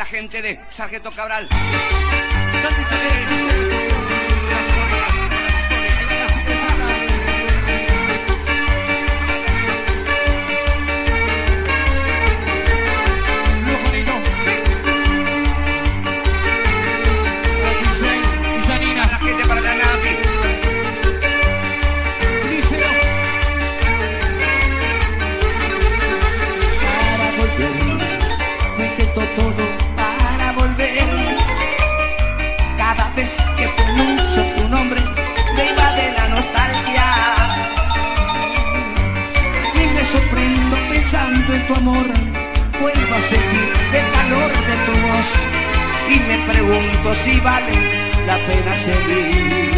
la gente de Sargento Cabral. Pregunto si vale la pena seguir.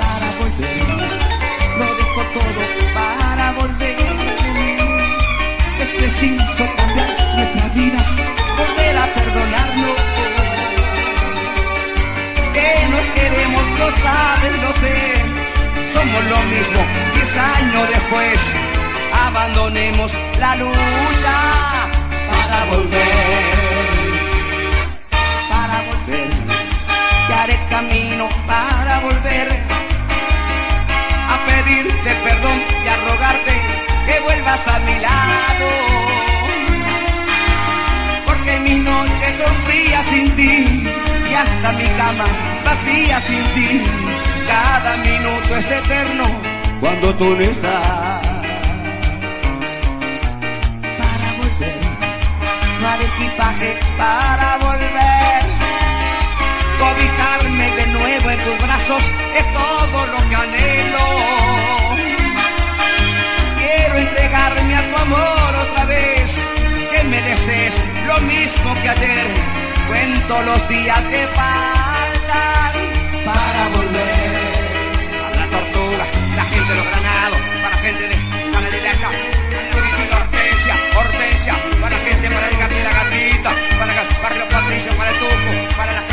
Para volver, lo dejo todo para volver. Es preciso cambiar nuestras vidas, volver a perdonarnos. Que nos queremos, lo sabes, lo sé. Somos lo mismo, diez años después. Abandonemos la lucha para volver. Vuelvas a mi lado. Porque mis noches son frías sin ti y hasta mi cama vacía sin ti. Cada minuto es eterno cuando tú no estás. Para volver, no haré equipaje para volver. Cobijarme de nuevo en tus brazos es todo lo que anhelo. Mismo que ayer. Cuento los días que faltan para volver. A la tortuga, la gente de los granados, para gente de para la Lacha, Hortensia, Hortensia, para gente, para el gatito y la gatita, para el barrio Patricio, para el Tuco, para la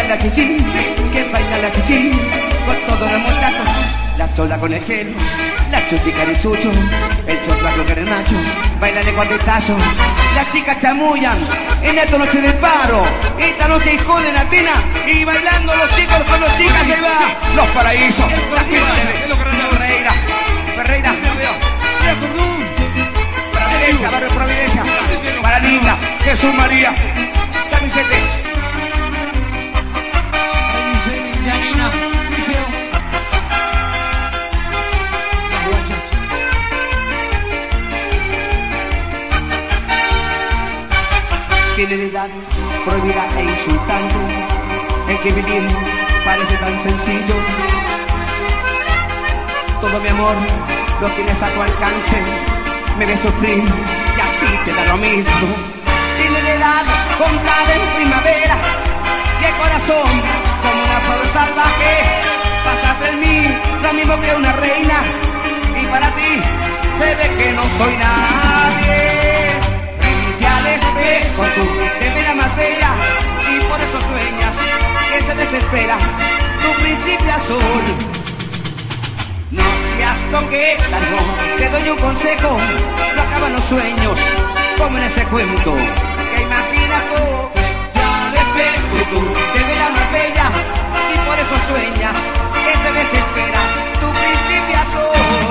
baila la chichi, que baila la chichi, con todos los muchachos. La chola con el chelo, la chuchica de chucho, el choclaco que el macho, bailan de cuartetazo. Las chicas chamullan en esta noche del paro, esta noche hijo de latina, y bailando los chicos con los chicas, ahí va, los paraísos, la gente de Ferreira, Ferreira, Providencia, barrio Providencia, para Linda, Jesús María, que vivir parece tan sencillo. Todo mi amor lo tienes a tu alcance, me ves sufrir y a ti te da lo mismo. Tienen edad contada en primavera y el corazón como una flor salvaje. Pasaste en mí lo mismo que una reina y para ti se ve que no soy nadie. Frente al espejo tú te desespera tu principio azul. No seas coqueta, no, te doy un consejo, no acaban los sueños, como en ese cuento, que imaginas tú, al espejo tú, te la más bella, y por eso sueñas, que se desespera, tu principio azul.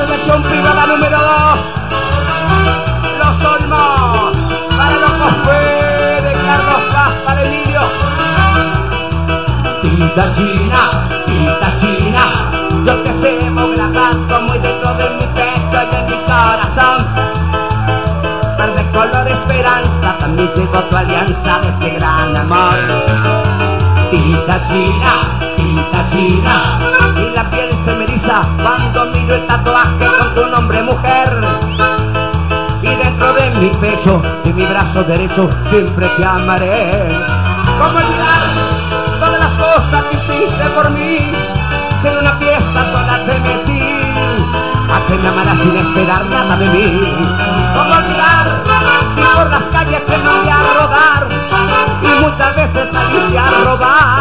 Selección privada número 2. Los Olmos, para los Cospe de Carlos Paz, para Emilio. Tinta china, tinta china, yo te sigo grabando muy dentro de mi pecho y de mi corazón verde color esperanza, también llegó tu alianza de este gran amor. Tinta china, tinta china, y la piel se me eriza cuando miro el tatuaje con tu nombre mujer. Y dentro de mi pecho, de mi brazo derecho, siempre te amaré. ¿Cómo olvidar todas las cosas que hiciste por mí? Si en una pieza sola te metí a que me amaras sin esperar nada de mí. ¿Cómo olvidar si por las calles te mandé a rodar y muchas veces saliste a robar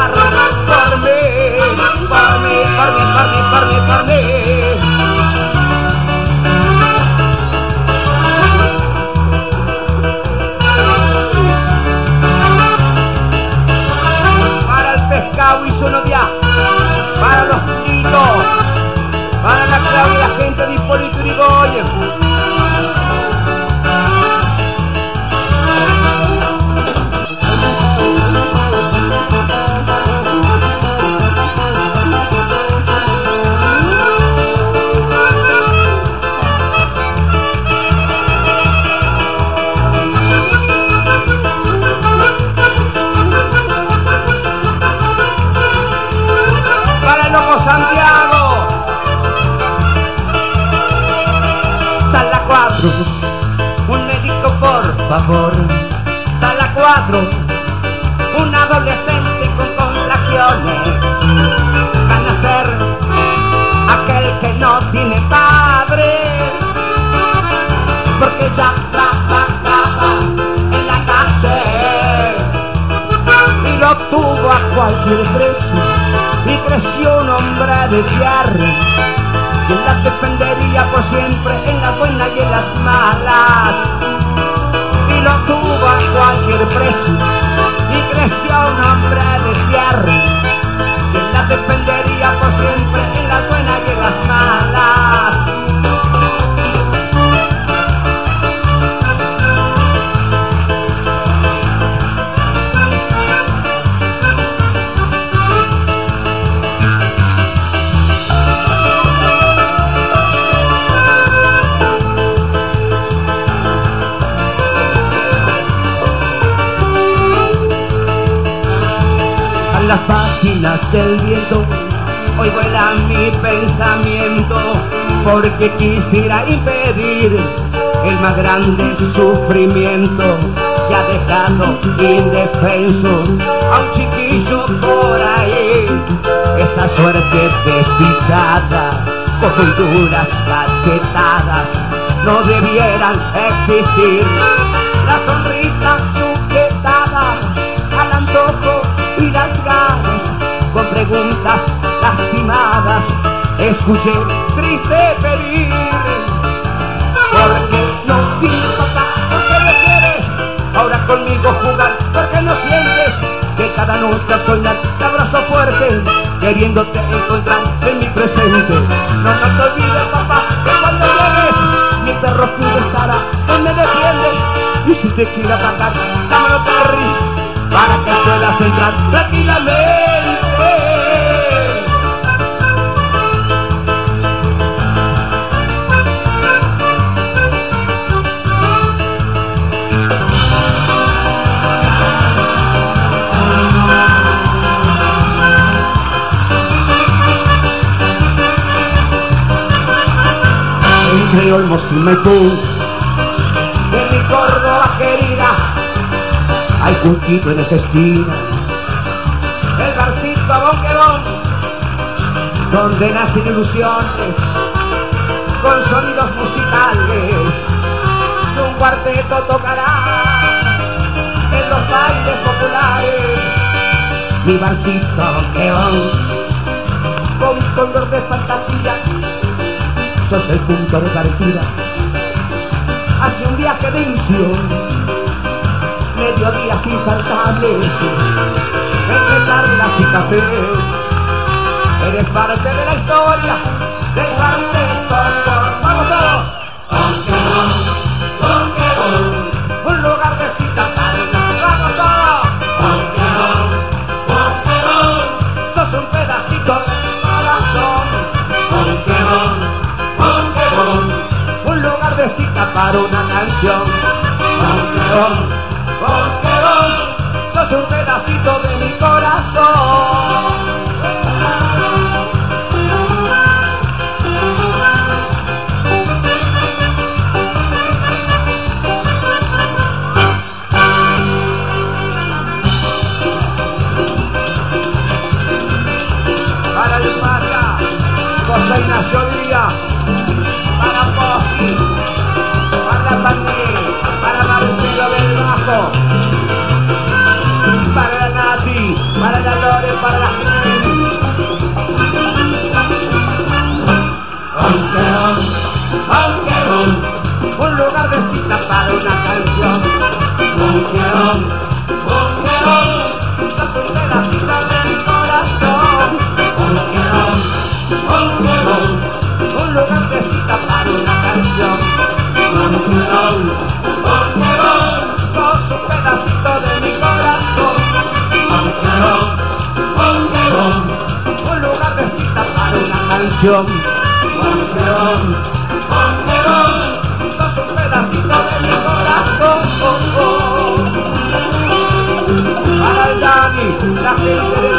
favor. Sala 4, un adolescente con contracciones. Van a ser aquel que no tiene padre. Porque ya trabajaba en la cárcel y lo tuvo a cualquier precio y creció un hombre de tierra quien la defendería por siempre en las buenas y en las malas y cualquier precio y creció un hombre de tierra del viento. Hoy vuela mi pensamiento porque quisiera impedir el más grande sufrimiento que ha dejado indefenso a un chiquillo por ahí. Esa suerte desdichada con duras cachetadas no debieran existir. La sonrisa preguntas lastimadas. Escuché triste pedir. Porque no quieres papá porque no quieres ahora conmigo jugar porque no sientes que cada noche soñar te abrazo fuerte queriéndote encontrar en mi presente. No, no te olvides papá que cuando llegues mi perro fiel estará él me defiende. Y si te quiere atacar dámelo Terry para que puedas entrar tranquilamente. colmo me tú de mi Córdoba querida hay cuquito en esa esquina. El barcito boquerón donde nacen ilusiones con sonidos musicales que un cuarteto tocará en los bailes populares. Mi barcito boquerón con un color de fantasía sos el punto de partida. Hacia un viaje de ilusión, mediodías infaltables, entre tardas y café, eres parte de la historia, del cuarteto, vamos todos, sos un pedacito para canción. Sos un pedacito de mi corazón. Para el Dani, la gente de